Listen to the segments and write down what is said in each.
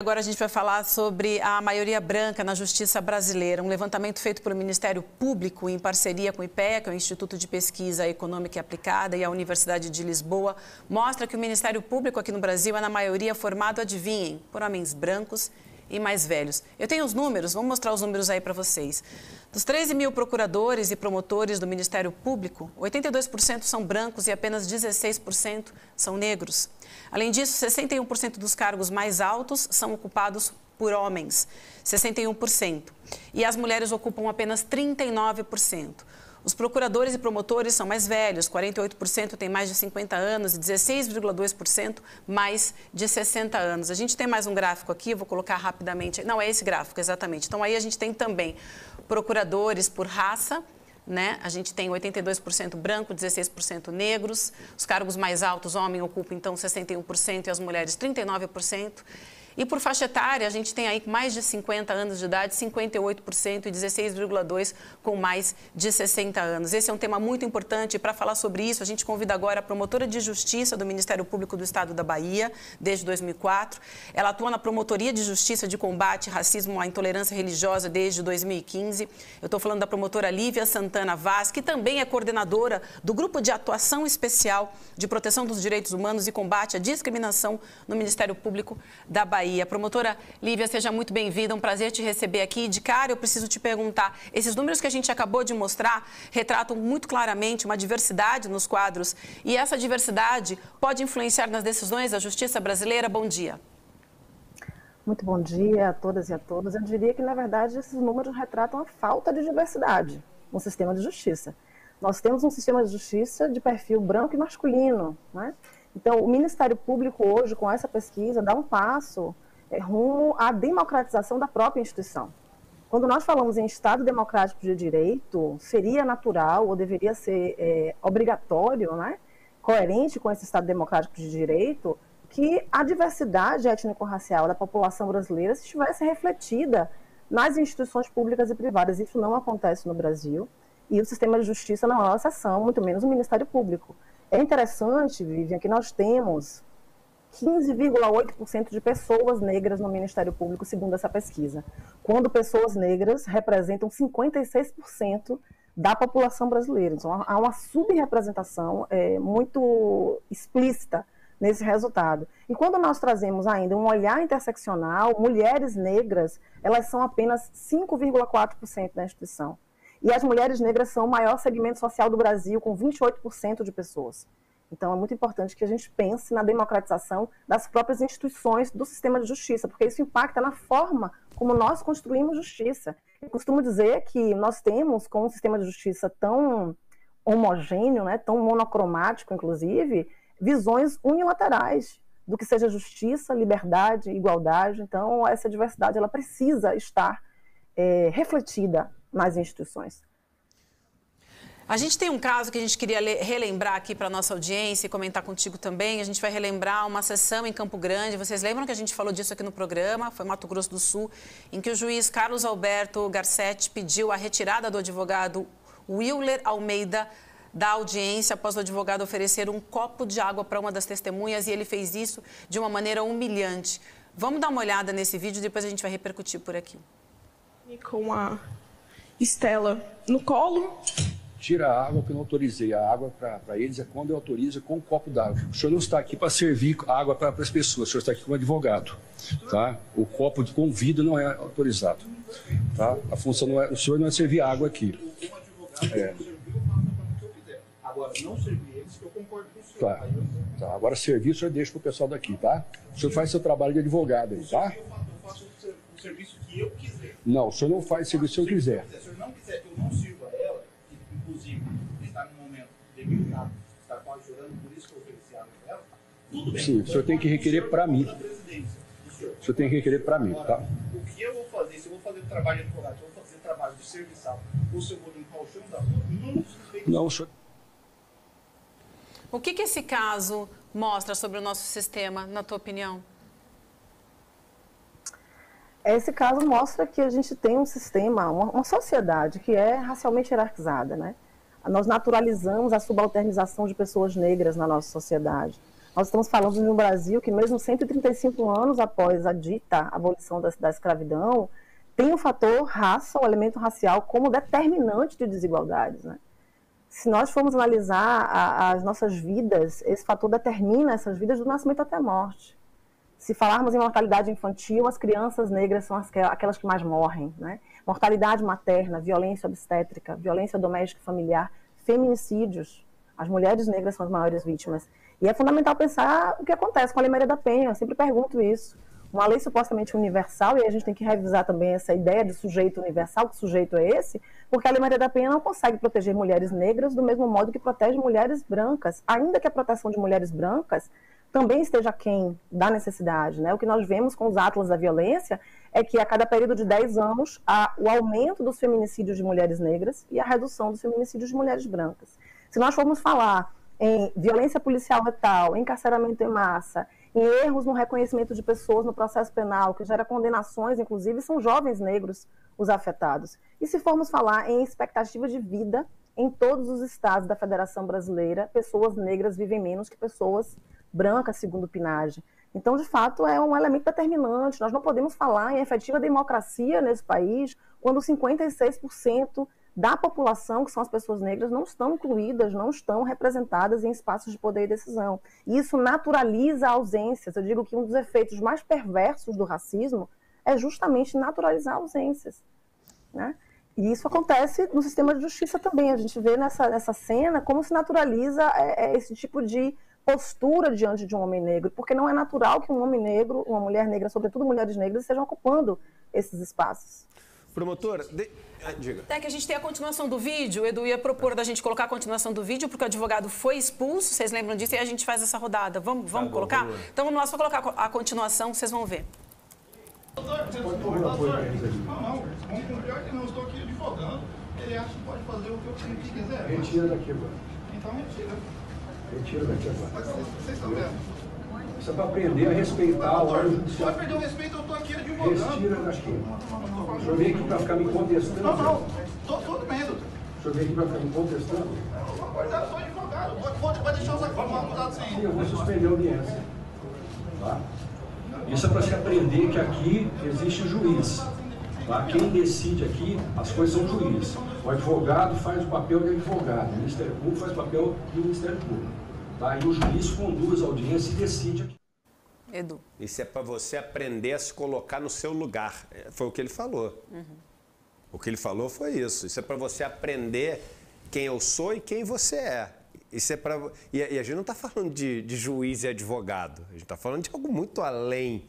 Agora a gente vai falar sobre a maioria branca na justiça brasileira. Um levantamento feito pelo Ministério Público em parceria com o é o Instituto de Pesquisa Econômica e Aplicada, e a Universidade de Lisboa, mostra que o Ministério Público aqui no Brasil é na maioria formado, adivinhem, por homens brancos e mais velhos. Eu tenho os números, vamos mostrar os números aí para vocês. Dos 13 mil procuradores e promotores do Ministério Público, 82% são brancos e apenas 16% são negros. Além disso, 61% dos cargos mais altos são ocupados por homens, 61%. E as mulheres ocupam apenas 39%. Os procuradores e promotores são mais velhos, 48% têm mais de 50 anos e 16,2% mais de 60 anos. A gente tem mais um gráfico aqui, vou colocar rapidamente. Não, é esse gráfico, exatamente. Então, aí a gente tem também procuradores por raça, né? A gente tem 82% branco, 16% negros. Os cargos mais altos, homem ocupa então 61% e as mulheres 39%. E por faixa etária, a gente tem aí mais de 50 anos de idade, 58% e 16,2% com mais de 60 anos. Esse é um tema muito importante para falar sobre isso, a gente convida agora a promotora de justiça do Ministério Público do Estado da Bahia, desde 2004. Ela atua na Promotoria de Justiça de Combate Racismo à Intolerância Religiosa desde 2015. Eu estou falando da promotora Lívia Santana Vaz, que também é coordenadora do Grupo de Atuação Especial de Proteção dos Direitos Humanos e Combate à Discriminação no Ministério Público da Bahia. Bahia. Promotora Lívia, seja muito bem-vinda, um prazer te receber aqui. De cara, eu preciso te perguntar, esses números que a gente acabou de mostrar retratam muito claramente uma diversidade nos quadros e essa diversidade pode influenciar nas decisões da justiça brasileira? Bom dia. Muito bom dia a todas e a todos. Eu diria que, na verdade, esses números retratam a falta de diversidade no sistema de justiça. Nós temos um sistema de justiça de perfil branco e masculino, né? Então, o Ministério Público hoje, com essa pesquisa, dá um passo é, rumo à democratização da própria instituição. Quando nós falamos em Estado democrático de direito, seria natural ou deveria ser é, obrigatório, né, coerente com esse Estado democrático de direito, que a diversidade étnico-racial da população brasileira estivesse refletida nas instituições públicas e privadas. Isso não acontece no Brasil e o sistema de justiça não é uma exceção, muito menos o Ministério Público. É interessante, Vivian, que nós temos 15,8% de pessoas negras no Ministério Público, segundo essa pesquisa, quando pessoas negras representam 56% da população brasileira. Então, há uma subrepresentação é, muito explícita nesse resultado. E quando nós trazemos ainda um olhar interseccional, mulheres negras, elas são apenas 5,4% da instituição. E as mulheres negras são o maior segmento social do Brasil, com 28% de pessoas. Então, é muito importante que a gente pense na democratização das próprias instituições do sistema de justiça, porque isso impacta na forma como nós construímos justiça. Eu costumo dizer que nós temos, com um sistema de justiça tão homogêneo, né, tão monocromático, inclusive, visões unilaterais do que seja justiça, liberdade, igualdade. Então, essa diversidade ela precisa estar é, refletida nas instituições. A gente tem um caso que a gente queria relembrar aqui para a nossa audiência e comentar contigo também. A gente vai relembrar uma sessão em Campo Grande. Vocês lembram que a gente falou disso aqui no programa? Foi Mato Grosso do Sul, em que o juiz Carlos Alberto Garcetti pediu a retirada do advogado Willer Almeida da audiência após o advogado oferecer um copo de água para uma das testemunhas e ele fez isso de uma maneira humilhante. Vamos dar uma olhada nesse vídeo, depois a gente vai repercutir por aqui. Com a Estela no colo. Tira a água, que eu não autorizei. A água para eles é quando eu autorizo com um copo d'água. O senhor não está aqui para servir água para as pessoas, o senhor está aqui como advogado. Tá? O copo de convida não é autorizado. Tá? A função não é, o senhor não é servir água aqui. É. Agora, não servir eles, que eu concordo com o senhor. Tá. tá. Agora, servir, o senhor deixa para o pessoal daqui, tá? O senhor faz seu trabalho de advogado aí, tá? Eu faço o serviço que eu quiser. Não, o senhor não faz o serviço que eu quiser. Se o senhor não quiser que eu não sirva ela, que inclusive está num momento debilitado, está quase chorando, por isso que eu ofereci água para ela, tudo bem. Sim, o senhor tem que requerer para mim. O senhor tem que requerer para mim, tá? O que eu vou fazer, se eu vou fazer trabalho de advogado, se eu vou fazer trabalho de serviçal, ou se eu vou limpar o chão da rua, não suspeito. Não, o senhor... O que, que esse caso mostra sobre o nosso sistema, na tua opinião? Esse caso mostra que a gente tem um sistema, uma, uma sociedade que é racialmente hierarquizada, né? Nós naturalizamos a subalternização de pessoas negras na nossa sociedade. Nós estamos falando de um Brasil que, mesmo 135 anos após a dita abolição da, da escravidão, tem o fator raça, o elemento racial, como determinante de desigualdades. Né? Se nós formos analisar a, as nossas vidas, esse fator determina essas vidas do nascimento até a morte. Se falarmos em mortalidade infantil, as crianças negras são as, aquelas que mais morrem. Né? Mortalidade materna, violência obstétrica, violência doméstica e familiar, feminicídios. As mulheres negras são as maiores vítimas. E é fundamental pensar o que acontece com a Lei Maria da Penha. Eu sempre pergunto isso. Uma lei supostamente universal, e a gente tem que revisar também essa ideia de sujeito universal, que sujeito é esse, porque a Lei Maria da Penha não consegue proteger mulheres negras do mesmo modo que protege mulheres brancas, ainda que a proteção de mulheres brancas também esteja quem da necessidade. Né? O que nós vemos com os atlas da violência é que a cada período de 10 anos há o aumento dos feminicídios de mulheres negras e a redução dos feminicídios de mulheres brancas. Se nós formos falar em violência policial letal, encarceramento em massa, em erros no reconhecimento de pessoas no processo penal, que gera condenações, inclusive, são jovens negros os afetados. E se formos falar em expectativa de vida, em todos os estados da Federação Brasileira, pessoas negras vivem menos que pessoas brancas, segundo PNAD. Então, de fato, é um elemento determinante. Nós não podemos falar em efetiva democracia nesse país quando 56% da população, que são as pessoas negras, não estão incluídas, não estão representadas em espaços de poder e decisão. E isso naturaliza ausências. Eu digo que um dos efeitos mais perversos do racismo é justamente naturalizar ausências. Né? E isso acontece no sistema de justiça também. A gente vê nessa, nessa cena como se naturaliza é, é esse tipo de postura diante de um homem negro, porque não é natural que um homem negro, uma mulher negra, sobretudo mulheres negras, estejam ocupando esses espaços. Promotora, de... ah, diga. É que a gente tem a continuação do vídeo. O Edu ia propor da gente colocar a continuação do vídeo, porque o advogado foi expulso, vocês lembram disso, e a gente faz essa rodada. Vamos, vamos tá colocar? Bom, vamos então vamos lá, só colocar a continuação, vocês vão ver. Doutor, doutor, doutor, não, não, cumprir aqui não, estou aqui advogando. Ele acha que pode fazer o que eu quiser. Retira daqui agora. Então retira. Retira daqui agora. Vocês estão vendo? Isso é para aprender a respeitar a ordem judicial. Vai perder o respeito, eu estou aqui advogando. Retira daqui. O senhor veio aqui para ficar me contestando? Não, não. Estou vendo. O senhor veio aqui para ficar me contestando? Eu sou advogado. Pode, pode deixar os acusados sem. Sim, eu vou suspender a audiência. Tá? Isso é para se aprender que aqui existe juiz. Tá? Quem decide aqui, as coisas são juízes. O advogado faz o papel de advogado, o Ministério Público faz o papel do Ministério Público. Tá? E o juiz conduz a audiência e decide aqui. Edu. Isso é para você aprender a se colocar no seu lugar. É, foi o que ele falou. Uhum. O que ele falou foi isso. Isso é para você aprender quem eu sou e quem você é. Isso é para e, e, a gente não está falando de, de, juiz e advogado. A gente está falando de algo muito além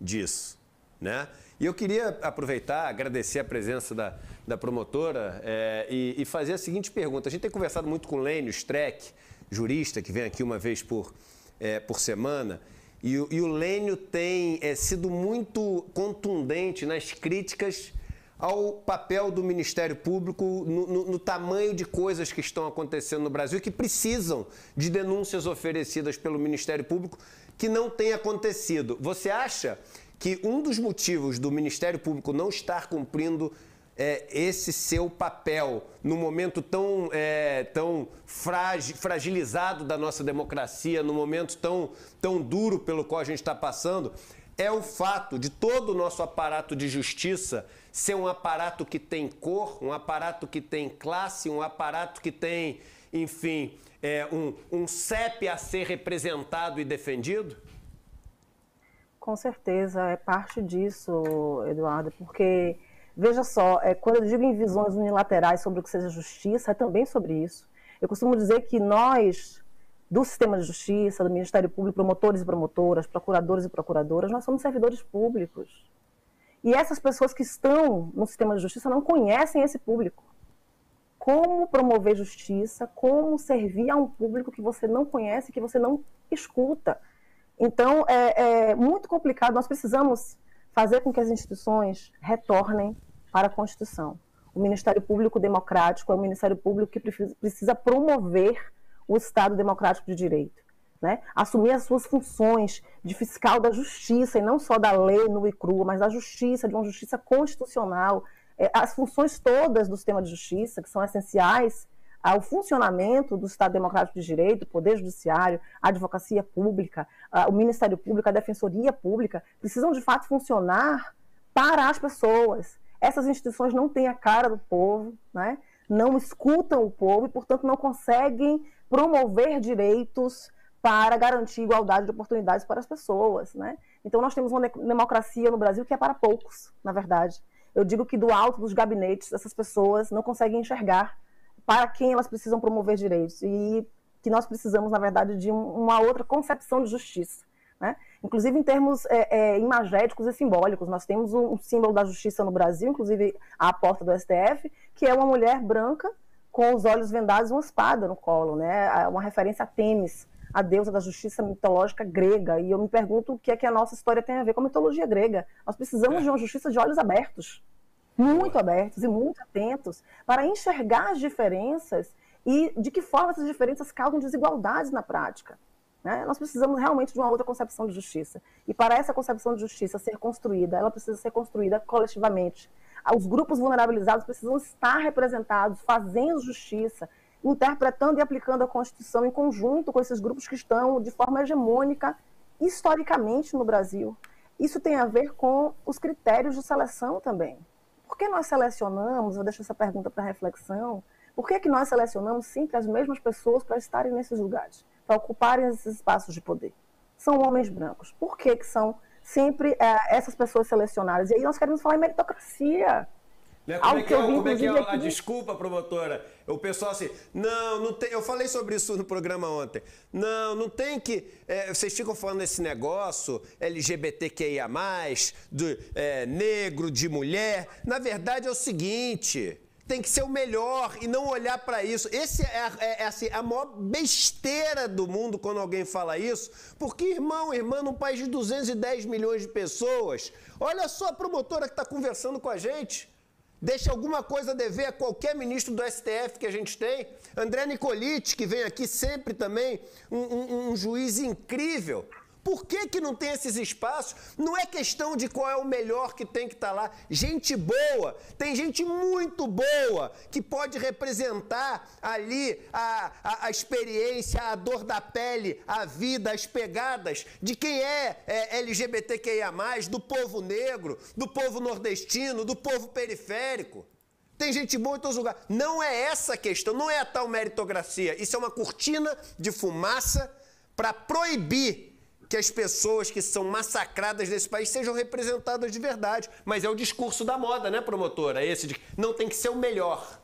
disso, né? E eu queria aproveitar, agradecer a presença da, da promotora é, e, e, fazer a seguinte pergunta. A gente tem conversado muito com o Lênio Streck, jurista, que vem aqui uma vez por, é, por semana, e, e o Lênio tem é, sido muito contundente nas críticas ao papel do Ministério Público no, no, no, tamanho de coisas que estão acontecendo no Brasil que precisam de denúncias oferecidas pelo Ministério Público que não tem acontecido. Você acha que um dos motivos do Ministério Público não estar cumprindo é, esse seu papel no momento tão, é, tão fragilizado da nossa democracia, no momento tão, tão duro pelo qual a gente está passando, é o fato de todo o nosso aparato de justiça ser um aparato que tem cor, um aparato que tem classe, um aparato que tem, enfim, é, um, um CEP a ser representado e defendido? Com certeza, é parte disso, Eduardo, porque, veja só, é, quando eu digo em visões unilaterais sobre o que seja justiça, é também sobre isso. Eu costumo dizer que nós, do sistema de justiça, do Ministério Público, promotores e promotoras, procuradores e procuradoras, nós somos servidores públicos. E essas pessoas que estão no sistema de justiça não conhecem esse público. Como promover justiça, como servir a um público que você não conhece, que você não escuta. Então, é, é muito complicado. Nós precisamos fazer com que as instituições retornem para a Constituição. O Ministério Público Democrático é o Ministério Público que precisa promover o Estado Democrático de Direito né? assumir as suas funções de fiscal da justiça, e não só da lei no e crua, mas da justiça, de uma justiça constitucional, é, as funções todas do sistema de justiça, que são essenciais ao funcionamento do Estado Democrático de Direito, o Poder Judiciário, a Advocacia Pública, o Ministério Público, a Defensoria Pública, precisam de fato funcionar para as pessoas. Essas instituições não têm a cara do povo, né? não escutam o povo e, portanto, não conseguem promover direitos para garantir igualdade de oportunidades para as pessoas. Né? Então, nós temos uma democracia no Brasil que é para poucos, na verdade. Eu digo que do alto dos gabinetes, essas pessoas não conseguem enxergar para quem elas precisam promover direitos e que nós precisamos, na verdade, de uma outra concepção de justiça. Né? Inclusive em termos é, é, imagéticos e simbólicos. Nós temos um, símbolo da justiça no Brasil, inclusive à porta do STF, que é uma mulher branca com os olhos vendados e uma espada no colo, né? uma referência a Temis, a deusa da justiça mitológica grega. E eu me pergunto o que é que a nossa história tem a ver com a mitologia grega. Nós precisamos é. de uma justiça de olhos abertos muito abertos e muito atentos para enxergar as diferenças e de que forma essas diferenças causam desigualdades na prática. Né? Nós precisamos realmente de uma outra concepção de justiça. E para essa concepção de justiça ser construída, ela precisa ser construída coletivamente. Os grupos vulnerabilizados precisam estar representados, fazendo justiça, interpretando e aplicando a Constituição em conjunto com esses grupos que estão de forma hegemônica historicamente no Brasil. Isso tem a ver com os critérios de seleção também. Por que nós selecionamos, vou deixar essa pergunta para reflexão, por que, que nós selecionamos sempre as mesmas pessoas para estarem nesses lugares, para ocuparem esses espaços de poder? São homens brancos. Por que, que são sempre é, essas pessoas selecionadas? E aí nós queremos falar em meritocracia. Né? Como, é que, é, como é que é a, a desculpa, promotora? O pessoal assim, não, não tem. Eu falei sobre isso no programa ontem. Não, não tem que. É, vocês ficam falando desse negócio LGBTQIA, do é, negro, de mulher. Na verdade é o seguinte. Tem que ser o melhor e não olhar para isso. Esse é, é, é assim, a maior besteira do mundo quando alguém fala isso. Porque, irmão, irmã, num país de 210 milhões de pessoas, olha só a promotora que está conversando com a gente deixa alguma coisa a dever a qualquer ministro do STF que a gente tem. André Nicolite, que vem aqui sempre também, um, um, um juiz incrível. Por que, que não tem esses espaços? Não é questão de qual é o melhor que tem que estar tá lá. Gente boa, tem gente muito boa que pode representar ali a, a, a experiência, a dor da pele, a vida, as pegadas de quem é, é LGBTQIA, do povo negro, do povo nordestino, do povo periférico. Tem gente boa em todos os lugares. Não é essa a questão, não é a tal meritocracia. Isso é uma cortina de fumaça para proibir que as pessoas que são massacradas nesse país sejam representadas de verdade. Mas é o discurso da moda, né, promotora? Esse de não tem que ser o melhor.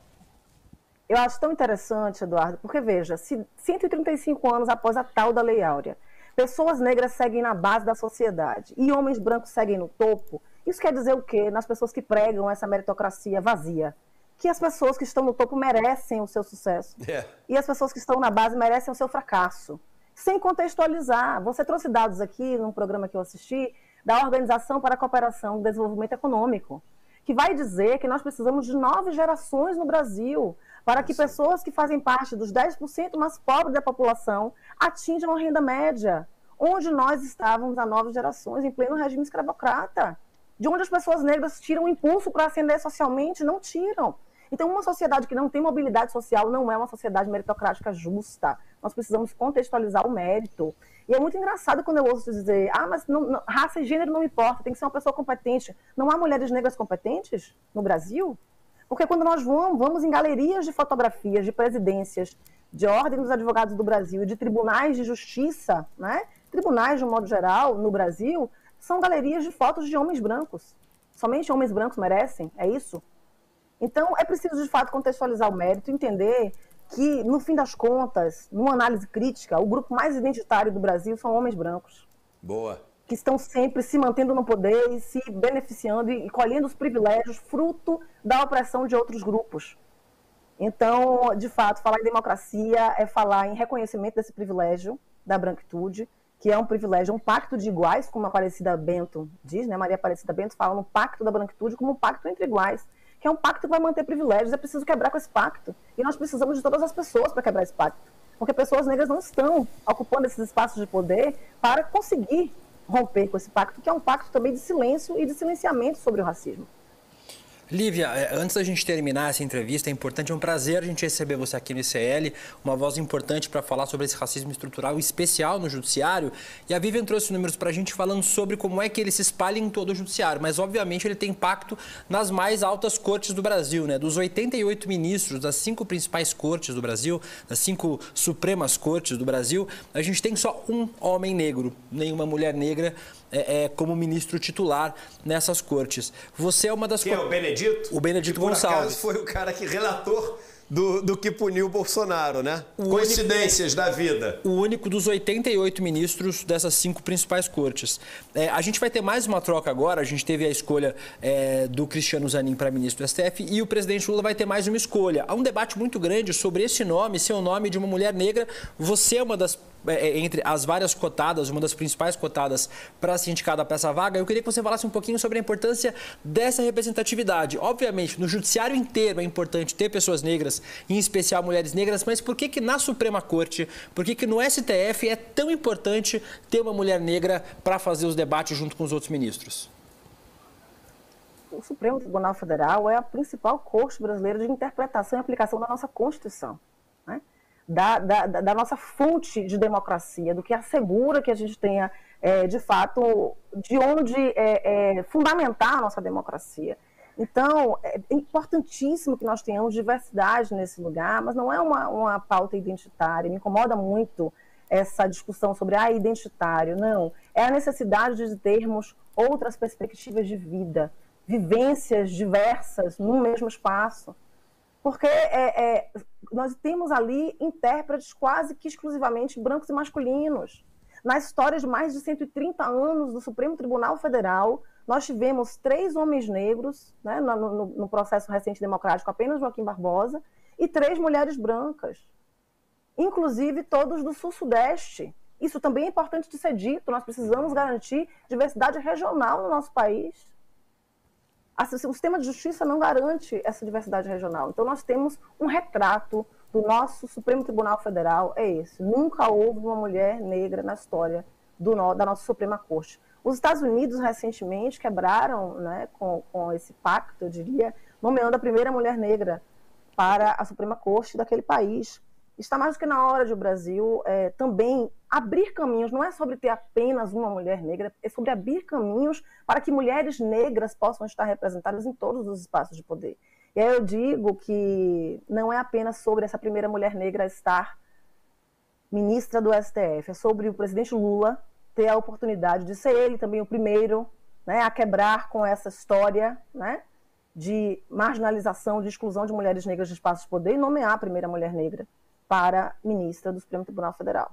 Eu acho tão interessante, Eduardo, porque veja, se 135 anos após a tal da Lei Áurea, pessoas negras seguem na base da sociedade e homens brancos seguem no topo, isso quer dizer o quê? Nas pessoas que pregam essa meritocracia vazia. Que as pessoas que estão no topo merecem o seu sucesso. É. E as pessoas que estão na base merecem o seu fracasso sem contextualizar. Você trouxe dados aqui num programa que eu assisti da Organização para a Cooperação e Desenvolvimento Econômico, que vai dizer que nós precisamos de nove gerações no Brasil para que pessoas que fazem parte dos 10% mais pobres da população atinjam a renda média, onde nós estávamos há nove gerações, em pleno regime escravocrata, de onde as pessoas negras tiram o impulso para ascender socialmente, não tiram. Então, uma sociedade que não tem mobilidade social não é uma sociedade meritocrática justa. Nós precisamos contextualizar o mérito. E é muito engraçado quando eu ouço dizer, ah, mas não, não, raça e gênero não importa, tem que ser uma pessoa competente. Não há mulheres negras competentes no Brasil? Porque quando nós vamos, vamos em galerias de fotografias de presidências, de ordem dos advogados do Brasil, de tribunais de justiça, né? tribunais de um modo geral no Brasil, são galerias de fotos de homens brancos. Somente homens brancos merecem? É isso? Então, é preciso, de fato, contextualizar o mérito, entender que, no fim das contas, numa análise crítica, o grupo mais identitário do Brasil são homens brancos. Boa. Que estão sempre se mantendo no poder e se beneficiando e colhendo os privilégios fruto da opressão de outros grupos. Então, de fato, falar em democracia é falar em reconhecimento desse privilégio da branquitude, que é um privilégio, um pacto de iguais, como a Aparecida Bento diz, né? Maria Aparecida Bento fala no pacto da branquitude como um pacto entre iguais que é um pacto que vai manter privilégios. É preciso quebrar com esse pacto. E nós precisamos de todas as pessoas para quebrar esse pacto. Porque pessoas negras não estão ocupando esses espaços de poder para conseguir romper com esse pacto, que é um pacto também de silêncio e de silenciamento sobre o racismo. Lívia, é, antes da gente terminar essa entrevista, é importante, é um prazer a gente receber você aqui no ICL, uma voz importante para falar sobre esse racismo estrutural especial no judiciário. E a Vivian trouxe números para a gente falando sobre como é que ele se espalha em todo o judiciário, mas obviamente ele tem impacto nas mais altas cortes do Brasil, né? Dos 88 ministros das cinco principais cortes do Brasil, das cinco supremas cortes do Brasil, a gente tem só um homem negro, nenhuma mulher negra é, é, como ministro titular nessas cortes. Você é uma das... Quem é o Benedito? O Benedito que, por Gonçalves. Acaso, foi o cara que relator do, do, que puniu o Bolsonaro, né? O Coincidências único, da vida. O único dos 88 ministros dessas cinco principais cortes. É, a gente vai ter mais uma troca agora. A gente teve a escolha é, do Cristiano Zanin para ministro do STF e o presidente Lula vai ter mais uma escolha. Há um debate muito grande sobre esse nome ser o nome de uma mulher negra. Você é uma das entre as várias cotadas, uma das principais cotadas para ser indicada para essa vaga, eu queria que você falasse um pouquinho sobre a importância dessa representatividade. Obviamente, no judiciário inteiro é importante ter pessoas negras, em especial mulheres negras, mas por que que na Suprema Corte, por que que no STF é tão importante ter uma mulher negra para fazer os debates junto com os outros ministros? O Supremo Tribunal Federal é a principal corte brasileira de interpretação e aplicação da nossa Constituição da, da, da, nossa fonte de democracia, do que assegura que a gente tenha, é, de fato, de onde é, é, fundamentar a nossa democracia. Então, é importantíssimo que nós tenhamos diversidade nesse lugar, mas não é uma, uma pauta identitária. Me incomoda muito essa discussão sobre ah, identitário. Não. É a necessidade de termos outras perspectivas de vida, vivências diversas no mesmo espaço. Porque é, é, nós temos ali intérpretes quase que exclusivamente brancos e masculinos. Nas histórias de mais de 130 anos do Supremo Tribunal Federal, nós tivemos três homens negros, né, no, no, no, processo recente democrático, apenas Joaquim Barbosa, e três mulheres brancas, inclusive todos do Sul-Sudeste. Isso também é importante de ser dito, nós precisamos garantir diversidade regional no nosso país o sistema de justiça não garante essa diversidade regional. Então, nós temos um retrato do nosso Supremo Tribunal Federal, é esse. Nunca houve uma mulher negra na história do, da nossa Suprema Corte. Os Estados Unidos, recentemente, quebraram né, com, com esse pacto, eu diria, nomeando a primeira mulher negra para a Suprema Corte daquele país. Está mais do que na hora de o Brasil é, também abrir caminhos, não é sobre ter apenas uma mulher negra, é sobre abrir caminhos para que mulheres negras possam estar representadas em todos os espaços de poder. E aí eu digo que não é apenas sobre essa primeira mulher negra estar ministra do STF, é sobre o presidente Lula ter a oportunidade de ser ele também o primeiro né, a quebrar com essa história né, de marginalização, de exclusão de mulheres negras de espaços de poder e nomear a primeira mulher negra para ministra do Supremo Tribunal Federal.